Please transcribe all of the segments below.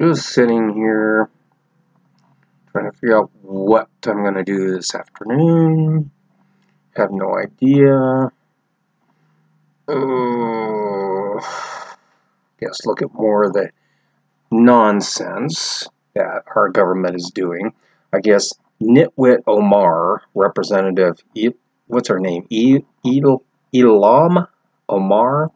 just sitting here trying to figure out what I'm going to do this afternoon. Have no idea. Uh, guess look at more of the nonsense that our government is doing. I guess Nitwit Omar, Representative, what's her name? Ilhan Omar.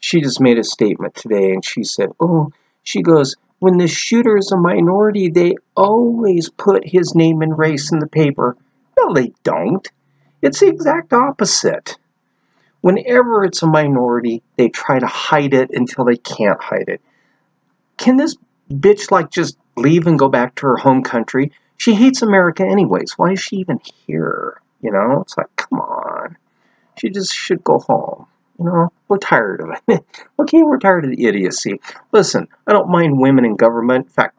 She just made a statement today and she said, oh, she goes, when the shooter is a minority, they always put his name and race in the paper. No, they don't. It's the exact opposite. Whenever it's a minority, they try to hide it until they can't hide it. Can this bitch like just leave and go back to her home country? She hates America anyways. Why is she even here? You know, it's like, come on. She just should go home. You know, we're tired of it. okay, we're tired of the idiocy. Listen, I don't mind women in government. In fact,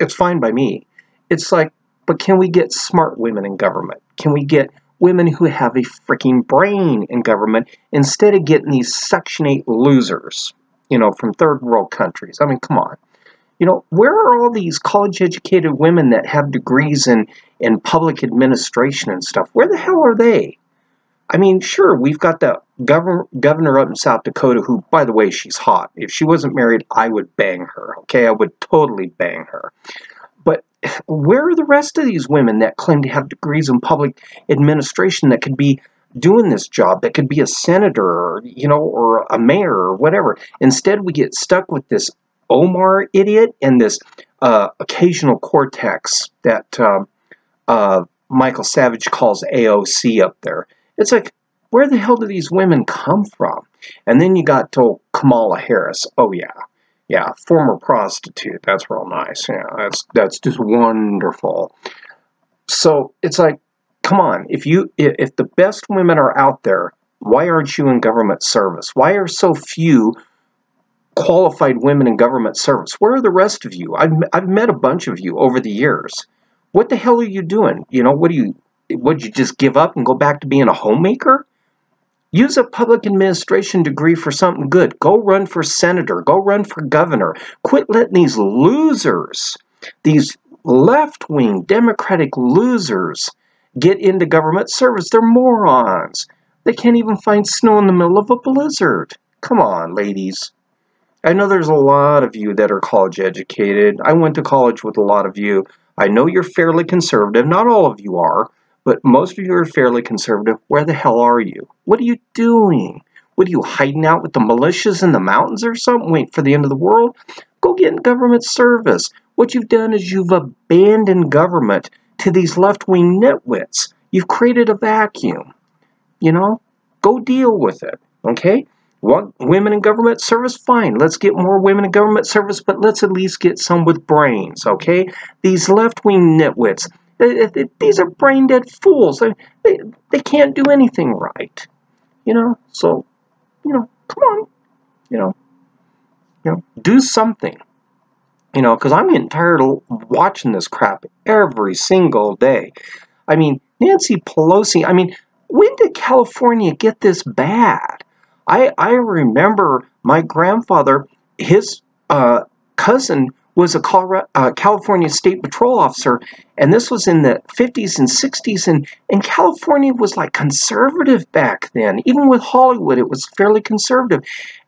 it's fine by me. It's like, but can we get smart women in government? Can we get women who have a freaking brain in government instead of getting these Section 8 losers, you know, from third world countries? I mean, come on. You know, where are all these college educated women that have degrees in, in public administration and stuff? Where the hell are they? I mean, sure, we've got the governor, governor up in South Dakota who, by the way, she's hot. If she wasn't married, I would bang her, okay? I would totally bang her. But where are the rest of these women that claim to have degrees in public administration that could be doing this job, that could be a senator, or, you know, or a mayor or whatever? Instead, we get stuck with this Omar idiot and this uh, occasional cortex that uh, uh, Michael Savage calls AOC up there. It's like, where the hell do these women come from? And then you got to Kamala Harris. Oh yeah, yeah, former prostitute. That's real nice. Yeah, that's that's just wonderful. So it's like, come on, if you if the best women are out there, why aren't you in government service? Why are so few qualified women in government service? Where are the rest of you? I've I've met a bunch of you over the years. What the hell are you doing? You know, what do you would you just give up and go back to being a homemaker? Use a public administration degree for something good. Go run for senator. Go run for governor. Quit letting these losers, these left wing Democratic losers, get into government service. They're morons. They can't even find snow in the middle of a blizzard. Come on, ladies. I know there's a lot of you that are college educated. I went to college with a lot of you. I know you're fairly conservative. Not all of you are but most of you are fairly conservative. Where the hell are you? What are you doing? What are you hiding out with the militias in the mountains or something? Wait for the end of the world? Go get in government service. What you've done is you've abandoned government to these left-wing nitwits. You've created a vacuum. You know? Go deal with it. Okay? Want women in government service? Fine. Let's get more women in government service, but let's at least get some with brains, okay? These left-wing nitwits, these are brain dead fools. They, they, they can't do anything right. You know, so, you know, come on. You know, you know, do something. You know, because I'm getting tired of watching this crap every single day. I mean, Nancy Pelosi, I mean, when did California get this bad? I, I remember my grandfather, his uh, cousin was a uh, California State Patrol officer, and this was in the 50s and 60s, and, and California was like conservative back then. Even with Hollywood, it was fairly conservative.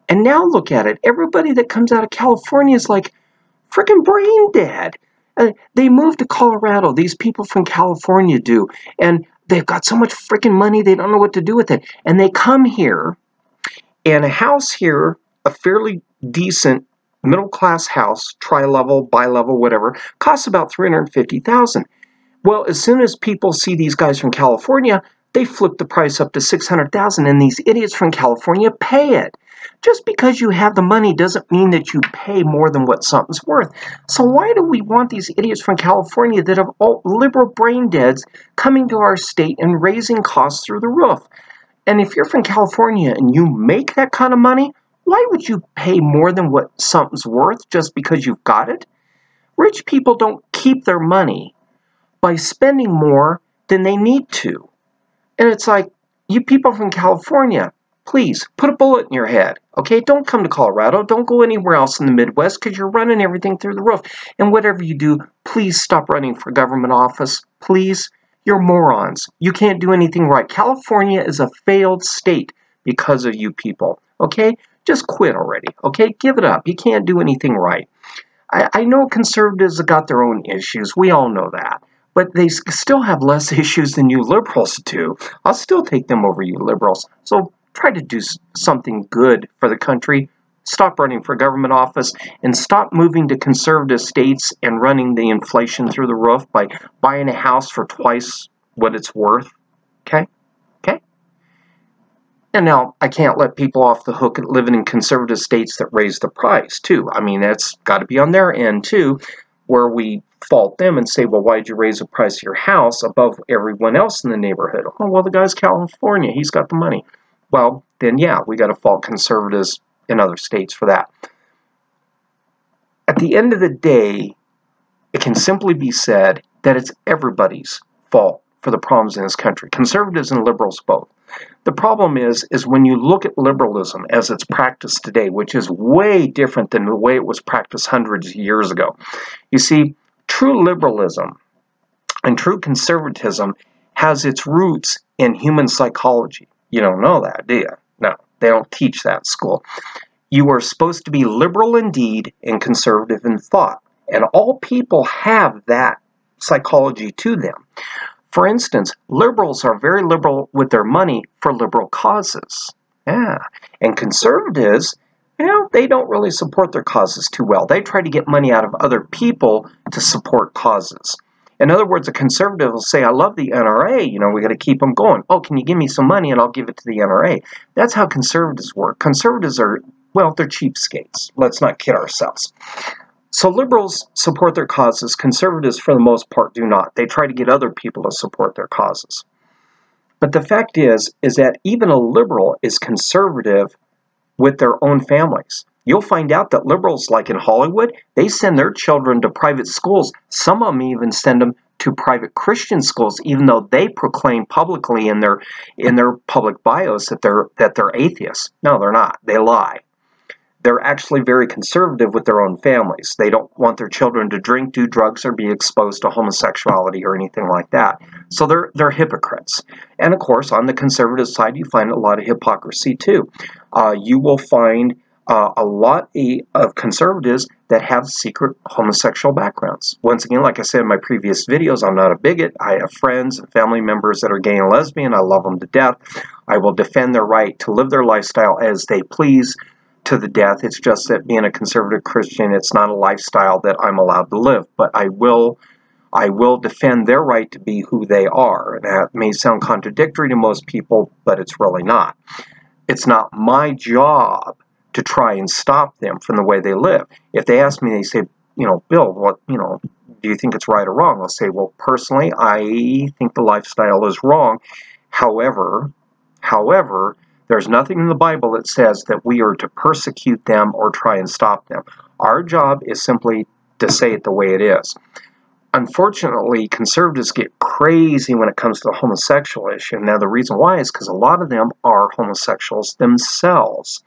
And now look at it. Everybody that comes out of California is like freaking brain dead. Uh, they moved to Colorado. These people from California do. And they've got so much freaking money, they don't know what to do with it. And they come here, and a house here, a fairly decent middle class house, tri-level, bi-level, whatever, costs about 350,000. Well, as soon as people see these guys from California, they flip the price up to 600,000 and these idiots from California pay it. Just because you have the money doesn't mean that you pay more than what something's worth. So why do we want these idiots from California that have all liberal brain deads coming to our state and raising costs through the roof? And if you're from California and you make that kind of money, why would you pay more than what something's worth just because you've got it? Rich people don't keep their money by spending more than they need to. And it's like, you people from California, please put a bullet in your head. Okay, don't come to Colorado. Don't go anywhere else in the Midwest because you're running everything through the roof. And whatever you do, please stop running for government office. Please. You're morons. You can't do anything right. California is a failed state because of you people. Okay? Just quit already. Okay? Give it up. You can't do anything right. I, I know conservatives have got their own issues. We all know that. But they still have less issues than you liberals do. I'll still take them over you liberals. So try to do something good for the country. Stop running for government office and stop moving to conservative states and running the inflation through the roof by buying a house for twice what it's worth. Okay? Okay? And now I can't let people off the hook at living in conservative states that raise the price, too. I mean, that's got to be on their end, too, where we fault them and say, well, why did you raise the price of your house above everyone else in the neighborhood? Oh, well, the guy's California. He's got the money well, then yeah, we got to fault conservatives in other states for that. At the end of the day, it can simply be said that it's everybody's fault for the problems in this country, conservatives and liberals both. The problem is, is when you look at liberalism as it's practiced today, which is way different than the way it was practiced hundreds of years ago. You see, true liberalism and true conservatism has its roots in human psychology. You don't know that, do you? No, they don't teach that school. You are supposed to be liberal in deed and conservative in thought. And all people have that psychology to them. For instance, liberals are very liberal with their money for liberal causes. Yeah. And conservatives, know, they don't really support their causes too well. They try to get money out of other people to support causes. In other words, a conservative will say, I love the NRA, you know, we got to keep them going. Oh, can you give me some money and I'll give it to the NRA? That's how conservatives work. Conservatives are, well, they're cheapskates. Let's not kid ourselves. So liberals support their causes. Conservatives, for the most part, do not. They try to get other people to support their causes. But the fact is, is that even a liberal is conservative with their own families. You'll find out that liberals, like in Hollywood, they send their children to private schools. Some of them even send them to private Christian schools, even though they proclaim publicly in their in their public bios that they're that they're atheists. No, they're not. They lie. They're actually very conservative with their own families. They don't want their children to drink, do drugs, or be exposed to homosexuality or anything like that. So they're they're hypocrites. And of course, on the conservative side, you find a lot of hypocrisy too. Uh, you will find uh, a lot of conservatives that have secret homosexual backgrounds. Once again, like I said in my previous videos, I'm not a bigot. I have friends and family members that are gay and lesbian. I love them to death. I will defend their right to live their lifestyle as they please to the death. It's just that being a conservative Christian, it's not a lifestyle that I'm allowed to live. But I will I will defend their right to be who they are. And that may sound contradictory to most people, but it's really not. It's not my job to try and stop them from the way they live. If they ask me, they say, you know, Bill, what, you know, do you think it's right or wrong? I'll say, well, personally, I think the lifestyle is wrong. However, however, there's nothing in the Bible that says that we are to persecute them or try and stop them. Our job is simply to say it the way it is. Unfortunately, conservatives get crazy when it comes to the homosexual issue. Now, the reason why is because a lot of them are homosexuals themselves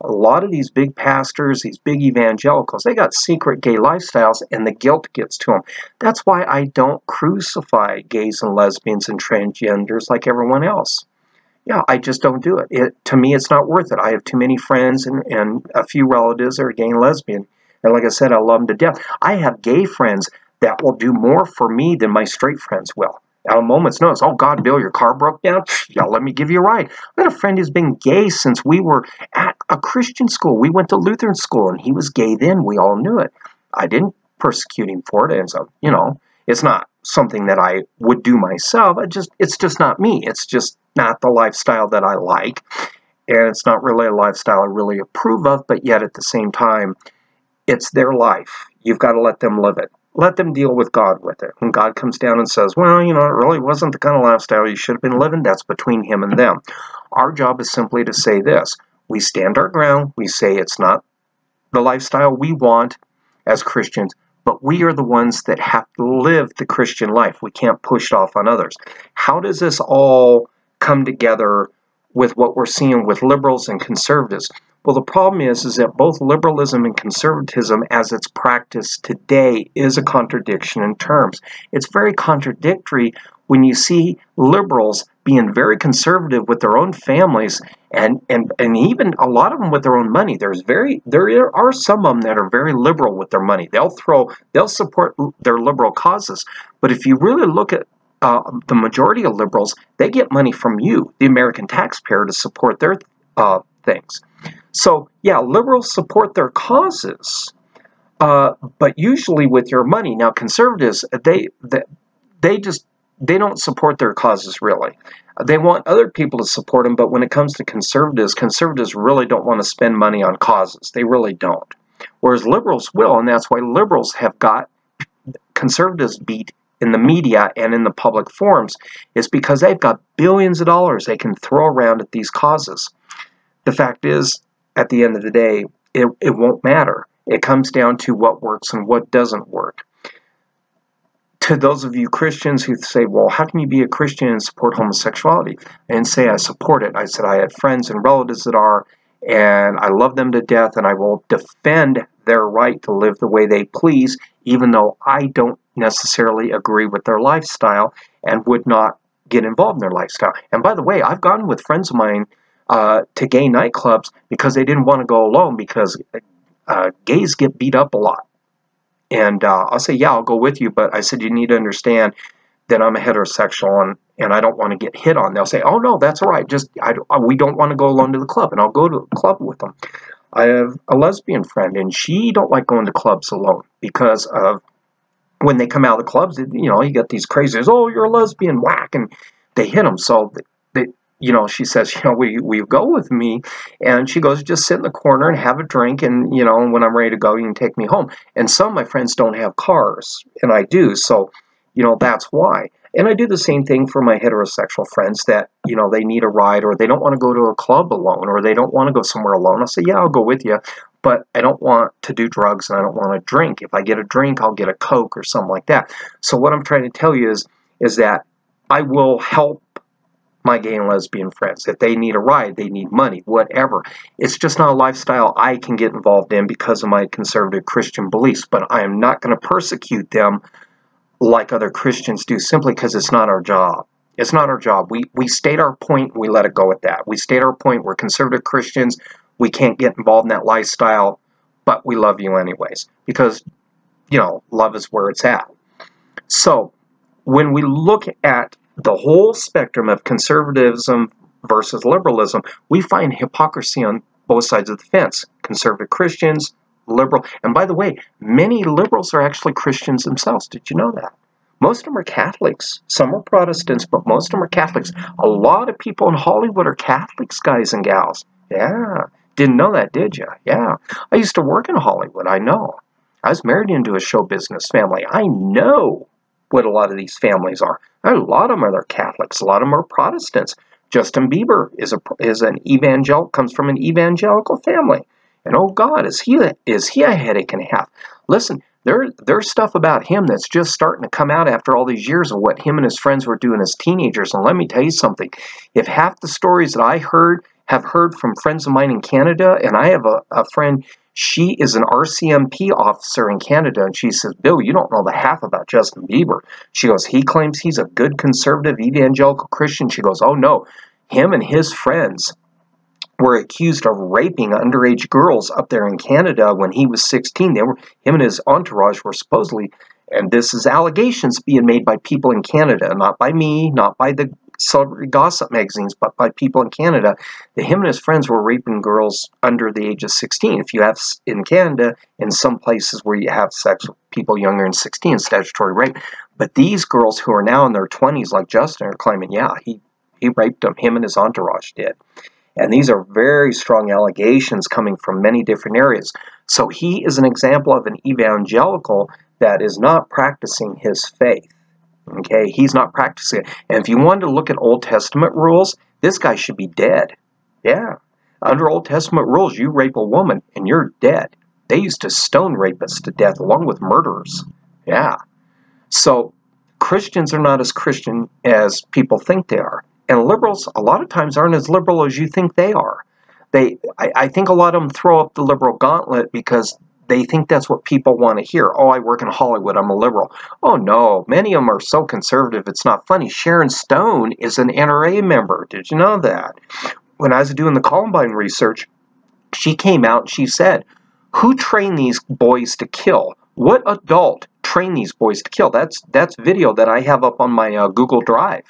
a lot of these big pastors, these big evangelicals, they got secret gay lifestyles and the guilt gets to them. That's why I don't crucify gays and lesbians and transgenders like everyone else. Yeah, I just don't do it. it to me, it's not worth it. I have too many friends and, and a few relatives that are gay and lesbian. And like I said, I love them to death. I have gay friends that will do more for me than my straight friends will at a moment's notice, oh God, Bill, your car broke down. Yeah, let me give you a ride. I got a friend who's been gay since we were at a Christian school. We went to Lutheran school, and he was gay then. We all knew it. I didn't persecute him for it, and so you know, it's not something that I would do myself. I just, it's just not me. It's just not the lifestyle that I like, and it's not really a lifestyle I really approve of. But yet, at the same time, it's their life. You've got to let them live it let them deal with God with it. When God comes down and says, well, you know, it really wasn't the kind of lifestyle you should have been living, that's between him and them. Our job is simply to say this. We stand our ground. We say it's not the lifestyle we want as Christians, but we are the ones that have to live the Christian life. We can't push it off on others. How does this all come together with what we're seeing with liberals and conservatives. Well, the problem is, is that both liberalism and conservatism, as it's practiced today, is a contradiction in terms. It's very contradictory when you see liberals being very conservative with their own families and, and, and even a lot of them with their own money. There's very there are some of them that are very liberal with their money. They'll throw they'll support their liberal causes. But if you really look at uh, the majority of liberals, they get money from you, the American taxpayer, to support their uh, things. So, yeah, liberals support their causes, uh, but usually with your money. Now, conservatives, they, they, they just they don't support their causes really. They want other people to support them, but when it comes to conservatives, conservatives really don't want to spend money on causes. They really don't. Whereas liberals will, and that's why liberals have got conservatives beat in the media and in the public forums, is because they've got billions of dollars they can throw around at these causes. The fact is, at the end of the day, it, it won't matter. It comes down to what works and what doesn't work. To those of you Christians who say, well, how can you be a Christian and support homosexuality? And say, I support it. I said, I had friends and relatives that are, and I love them to death, and I will defend their right to live the way they please, even though I don't necessarily agree with their lifestyle and would not get involved in their lifestyle. And by the way, I've gone with friends of mine uh, to gay nightclubs because they didn't want to go alone because uh, gays get beat up a lot. And uh, I'll say, yeah, I'll go with you, but I said, you need to understand that I'm a heterosexual and, and I don't want to get hit on. They'll say, oh, no, that's all right. Just I, uh, we don't want to go alone to the club, and I'll go to the club with them. I have a lesbian friend, and she don't like going to clubs alone because of when they come out of the clubs, you know, you get these crazies, oh, you're a lesbian, whack, and they hit them. So they, you know, she says, you know, we we go with me? And she goes, just sit in the corner and have a drink, and, you know, when I'm ready to go, you can take me home. And some of my friends don't have cars, and I do. So, you know, that's why. And I do the same thing for my heterosexual friends that, you know, they need a ride or they don't want to go to a club alone or they don't want to go somewhere alone. I'll say, yeah, I'll go with you, but I don't want to do drugs and I don't want to drink. If I get a drink, I'll get a Coke or something like that. So what I'm trying to tell you is, is that I will help my gay and lesbian friends. If they need a ride, they need money, whatever. It's just not a lifestyle I can get involved in because of my conservative Christian beliefs, but I am not going to persecute them like other Christians do simply because it's not our job. It's not our job. We, we state our point we let it go at that. We state our point. We're conservative Christians. We can't get involved in that lifestyle, but we love you anyways because, you know, love is where it's at. So when we look at the whole spectrum of conservatism versus liberalism, we find hypocrisy on both sides of the fence. Conservative Christians, liberal. And by the way, many liberals are actually Christians themselves. Did you know that? Most of them are Catholics. Some are Protestants, but most of them are Catholics. A lot of people in Hollywood are Catholics, guys and gals. Yeah. Didn't know that, did you? Yeah. I used to work in Hollywood. I know. I was married into a show business family. I know what a lot of these families are. A lot of them are Catholics. A lot of them are Protestants. Justin Bieber is a is an evangelical comes from an evangelical family. And oh God, is he is he a headache and a half? Listen, there there's stuff about him that's just starting to come out after all these years of what him and his friends were doing as teenagers. And let me tell you something: if half the stories that I heard have heard from friends of mine in Canada, and I have a, a friend, she is an RCMP officer in Canada, and she says, Bill, you don't know the half about Justin Bieber. She goes, he claims he's a good conservative evangelical Christian. She goes, oh no, him and his friends were accused of raping underage girls up there in Canada when he was 16. They were him and his entourage were supposedly, and this is allegations being made by people in Canada, not by me, not by the celebrity gossip magazines, but by people in Canada, that him and his friends were raping girls under the age of 16. If you have in Canada, in some places where you have sex with people younger than 16, statutory rape. But these girls who are now in their 20s, like Justin, are claiming, yeah, he he raped them. Him and his entourage did. And these are very strong allegations coming from many different areas. So he is an example of an evangelical that is not practicing his faith. Okay, he's not practicing it. And if you wanted to look at Old Testament rules, this guy should be dead. Yeah. Under Old Testament rules, you rape a woman and you're dead. They used to stone rapists to death along with murderers. Yeah. So Christians are not as Christian as people think they are. And liberals, a lot of times, aren't as liberal as you think they are. They, I, I think a lot of them throw up the liberal gauntlet because they think that's what people want to hear. Oh, I work in Hollywood, I'm a liberal. Oh, no, many of them are so conservative, it's not funny. Sharon Stone is an NRA member. Did you know that? When I was doing the Columbine research, she came out and she said, Who trained these boys to kill? What adult trained these boys to kill? That's, that's video that I have up on my uh, Google Drive.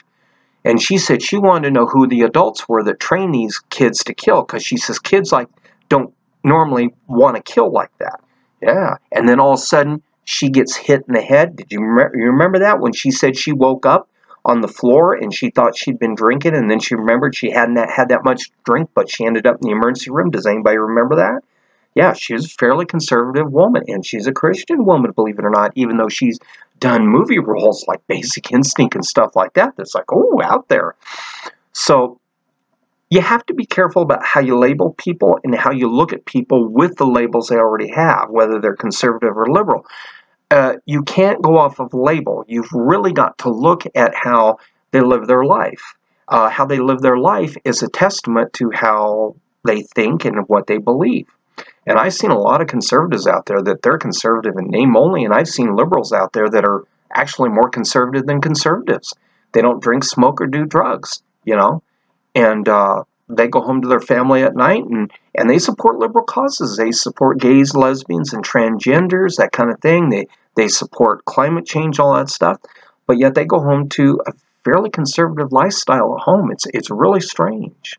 And she said she wanted to know who the adults were that trained these kids to kill because she says kids like don't normally want to kill like that. Yeah. And then all of a sudden, she gets hit in the head. Did you, remember, you remember that when she said she woke up on the floor and she thought she'd been drinking and then she remembered she hadn't had that much drink, but she ended up in the emergency room? Does anybody remember that? Yeah, she's a fairly conservative woman and she's a Christian woman, believe it or not, even though she's done movie roles like Basic Instinct and stuff like that. That's like, oh, out there. So you have to be careful about how you label people and how you look at people with the labels they already have, whether they're conservative or liberal. Uh, you can't go off of label. You've really got to look at how they live their life. Uh, how they live their life is a testament to how they think and what they believe. And I've seen a lot of conservatives out there that they're conservative in name only, and I've seen liberals out there that are actually more conservative than conservatives. They don't drink, smoke, or do drugs, you know and uh, they go home to their family at night and, and they support liberal causes. They support gays, lesbians, and transgenders, that kind of thing. They, they support climate change, all that stuff. But yet they go home to a fairly conservative lifestyle at home. It's, it's really strange.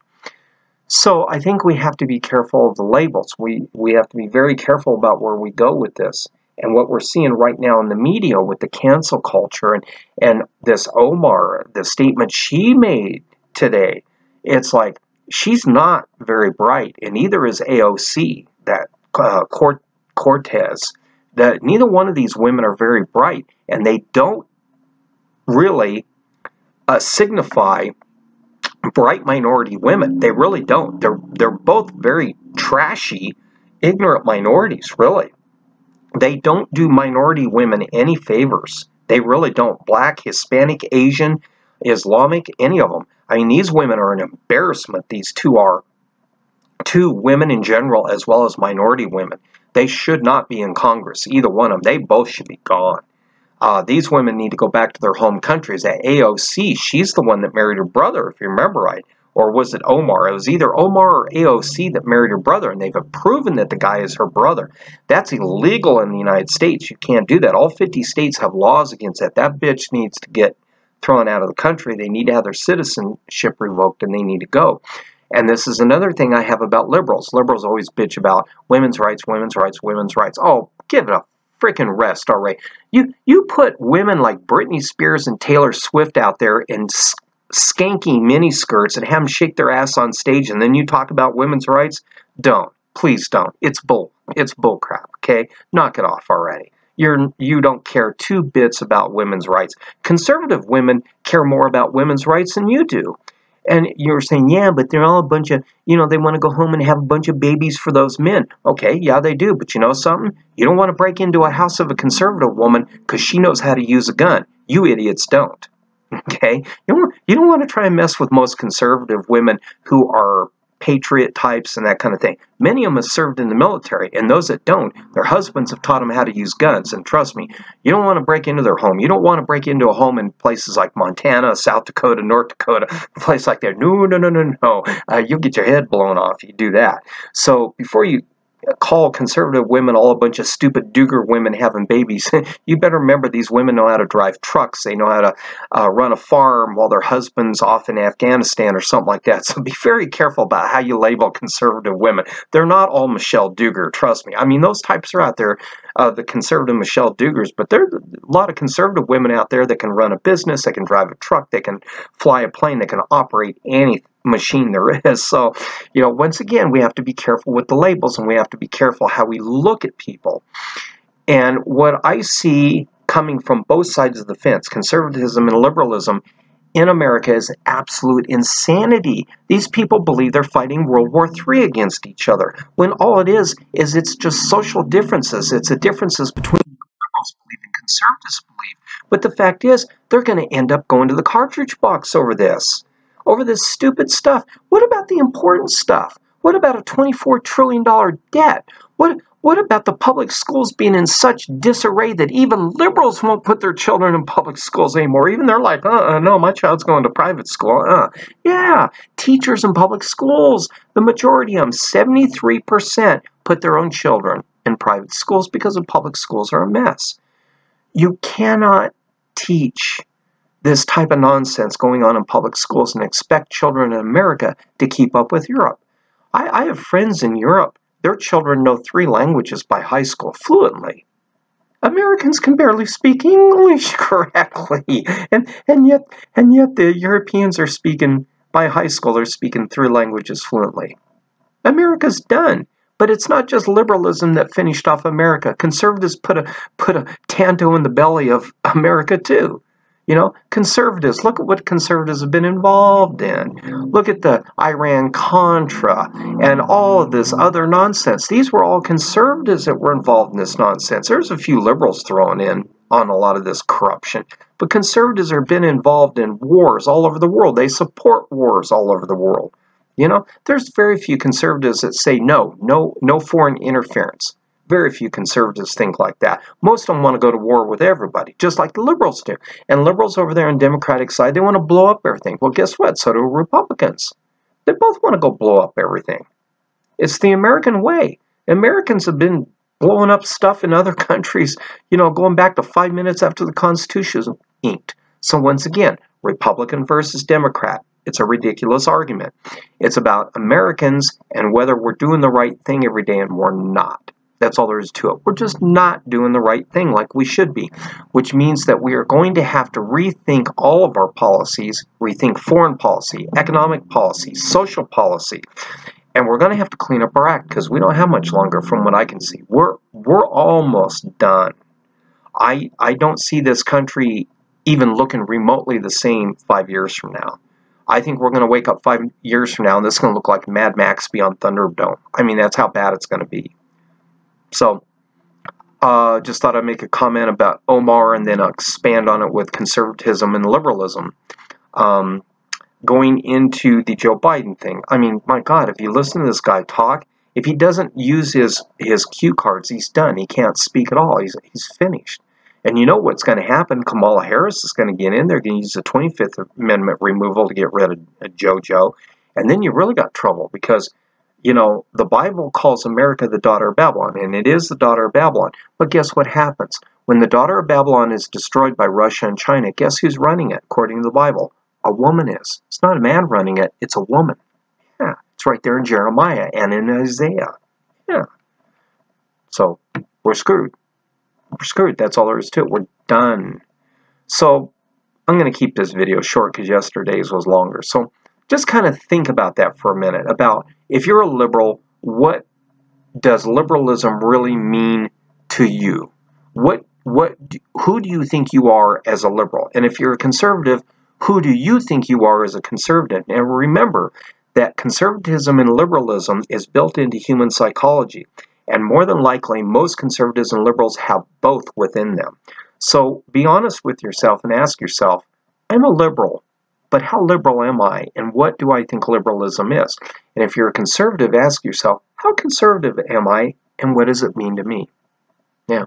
So I think we have to be careful of the labels. We, we have to be very careful about where we go with this. And what we're seeing right now in the media with the cancel culture and, and this Omar, the statement she made today, it's like she's not very bright, and neither is AOC, that uh, Cortez. That neither one of these women are very bright, and they don't really uh, signify bright minority women. They really don't. They're they're both very trashy, ignorant minorities. Really, they don't do minority women any favors. They really don't. Black, Hispanic, Asian, Islamic, any of them. I mean, these women are an embarrassment. These two are. Two women in general, as well as minority women. They should not be in Congress, either one of them. They both should be gone. Uh, these women need to go back to their home countries. That AOC, she's the one that married her brother, if you remember right. Or was it Omar? It was either Omar or AOC that married her brother, and they've proven that the guy is her brother. That's illegal in the United States. You can't do that. All 50 states have laws against that. That bitch needs to get thrown out of the country. They need to have their citizenship revoked and they need to go. And this is another thing I have about liberals. Liberals always bitch about women's rights, women's rights, women's rights. Oh, give it a freaking rest already. You you put women like Britney Spears and Taylor Swift out there in skanky mini skirts and have them shake their ass on stage, and then you talk about women's rights. Don't, please don't. It's bull. It's bull crap. Okay, knock it off already you're you don't care two bits about women's rights. Conservative women care more about women's rights than you do. And you're saying, yeah, but they're all a bunch of, you know, they want to go home and have a bunch of babies for those men. Okay, yeah, they do. But you know something? You don't want to break into a house of a conservative woman because she knows how to use a gun. You idiots don't. Okay? You don't, you don't want to try and mess with most conservative women who are patriot types and that kind of thing. Many of them have served in the military, and those that don't, their husbands have taught them how to use guns. And trust me, you don't want to break into their home. You don't want to break into a home in places like Montana, South Dakota, North Dakota, a place like that. No, no, no, no, no. Uh, you'll get your head blown off if you do that. So before you call conservative women all a bunch of stupid Duggar women having babies. you better remember these women know how to drive trucks. They know how to uh, run a farm while their husband's off in Afghanistan or something like that. So be very careful about how you label conservative women. They're not all Michelle Duggar, trust me. I mean, those types are out there, uh, the conservative Michelle Duggars, but there are a lot of conservative women out there that can run a business, they can drive a truck, they can fly a plane, they can operate any machine there is. So, you know, once again, we have to be careful with the labels and we have to be careful how we look at people. And what I see coming from both sides of the fence, conservatism and liberalism, in America is absolute insanity. These people believe they're fighting World War III against each other, when all it is, is it's just social differences. It's the differences between liberals believe and conservatives believe. But the fact is, they're going to end up going to the cartridge box over this. over this stupid stuff. What about the important stuff? What about a $24 trillion debt? What, what about the public schools being in such disarray that even liberals won't put their children in public schools anymore? Even they're like, uh, uh no, my child's going to private school. Uh, yeah, teachers in public schools, the majority of them, 73%, put their own children in private schools because the public schools are a mess. You cannot teach this type of nonsense going on in public schools and expect children in America to keep up with Europe. I, I have friends in Europe their children know three languages by high school fluently. Americans can barely speak English correctly, and, and yet and yet the Europeans are speaking by high school they're speaking three languages fluently. America's done. But it's not just liberalism that finished off America. Conservatives put a put a tanto in the belly of America too. You know, conservatives, look at what conservatives have been involved in. Look at the Iran Contra and all of this other nonsense. These were all conservatives that were involved in this nonsense. There's a few liberals thrown in on a lot of this corruption. But conservatives have been involved in wars all over the world. They support wars all over the world. You know, there's very few conservatives that say no, no, no foreign interference. Very few conservatives think like that. Most of them want to go to war with everybody, just like the liberals do. And liberals over there on the Democratic side, they want to blow up everything. Well, guess what? So do Republicans. They both want to go blow up everything. It's the American way. Americans have been blowing up stuff in other countries, you know, going back to five minutes after the Constitution was inked. So once again, Republican versus Democrat. It's a ridiculous argument. It's about Americans and whether we're doing the right thing every day and we're not. That's all there is to it. We're just not doing the right thing like we should be, which means that we are going to have to rethink all of our policies, rethink foreign policy, economic policy, social policy, and we're going to have to clean up our act because we don't have much longer from what I can see. We're we're almost done. I I don't see this country even looking remotely the same 5 years from now. I think we're going to wake up 5 years from now and this is going to look like Mad Max Beyond Thunderdome. I mean, that's how bad it's going to be. So, uh, just thought I'd make a comment about Omar and then expand on it with conservatism and liberalism. Um, going into the Joe Biden thing, I mean, my God, if you listen to this guy talk, if he doesn't use his his cue cards, he's done. He can't speak at all. He's he's finished. And you know what's going to happen? Kamala Harris is going to get in. They're going to use the 25th Amendment removal to get rid of, of JoJo. And then you really got trouble because you know, the Bible calls America the daughter of Babylon, and it is the daughter of Babylon. But guess what happens? When the daughter of Babylon is destroyed by Russia and China, guess who's running it, according to the Bible? A woman is. It's not a man running it, it's a woman. Yeah, it's right there in Jeremiah and in Isaiah. Yeah. So, we're screwed. We're screwed. That's all there is to it. We're done. So, I'm going to keep this video short because yesterday's was longer. So, just kind of think about that for a minute about if you're a liberal, what does liberalism really mean to you? What what who do you think you are as a liberal? And if you're a conservative, who do you think you are as a conservative? And remember that conservatism and liberalism is built into human psychology. And more than likely, most conservatives and liberals have both within them. So be honest with yourself and ask yourself, I'm a liberal. But how liberal am I, and what do I think liberalism is? And if you're a conservative, ask yourself, how conservative am I, and what does it mean to me? Yeah,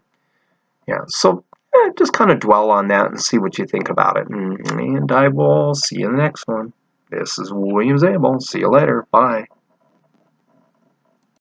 yeah. So eh, just kind of dwell on that and see what you think about it. And, and I will see you in the next one. This is William Zabel. See you later. Bye.